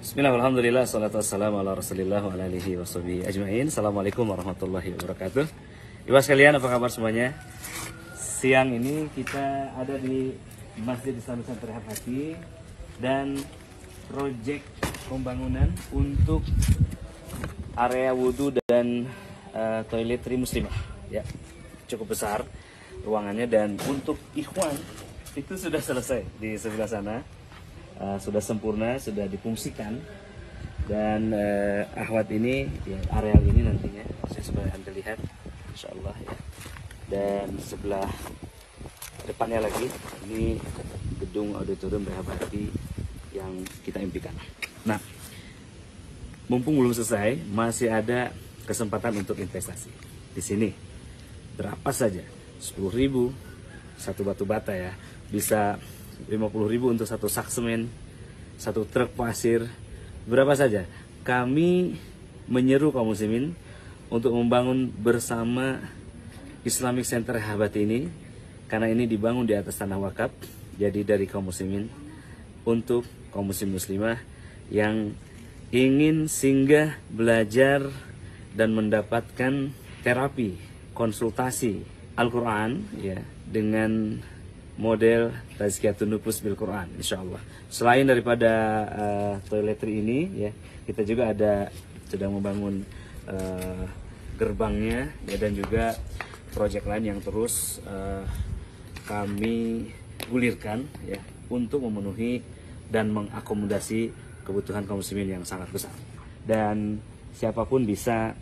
Bismillah, alhamdulillah, Assalamualaikum warahmatullahi wabarakatuh. Ibu sekalian, apa kabar semuanya? Siang ini kita ada di Masjid Islam Nusantara Hati Dan proyek pembangunan untuk area wudhu dan uh, toiletry muslimah. Ya cukup besar ruangannya dan untuk ikhwan itu sudah selesai di sebelah sana uh, sudah sempurna sudah difungsikan. Dan uh, ahwat ini ya, areal ini nantinya saya sebenarnya anda lihat insya Allah ya. Dan sebelah depannya lagi ini gedung auditorium Rehabati yang kita impikan. Nah mumpung belum selesai masih ada kesempatan untuk investasi. Di sini berapa saja? 10.000 satu batu bata ya. Bisa 50.000 untuk satu sak semen satu truk pasir. Berapa saja. Kami menyeru kaum muslimin untuk membangun bersama Islamic Center Habat ini karena ini dibangun di atas tanah wakaf jadi dari kaum muslimin untuk kaum muslim muslimah yang ingin singgah belajar dan mendapatkan terapi konsultasi Al-Quran ya dengan model Tazkiyatun Nufus bil Quran insyaallah. Selain daripada uh, toiletry ini ya, kita juga ada sedang membangun uh, gerbangnya ya dan juga proyek lain yang terus uh, kami gulirkan ya untuk memenuhi dan mengakomodasi kebutuhan kaum muslimin yang sangat besar. Dan siapa pun bisa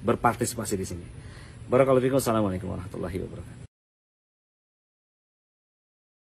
berpartisipasi di sini. Barakallahu fikum. Assalamualaikum warahmatullahi wabarakatuh.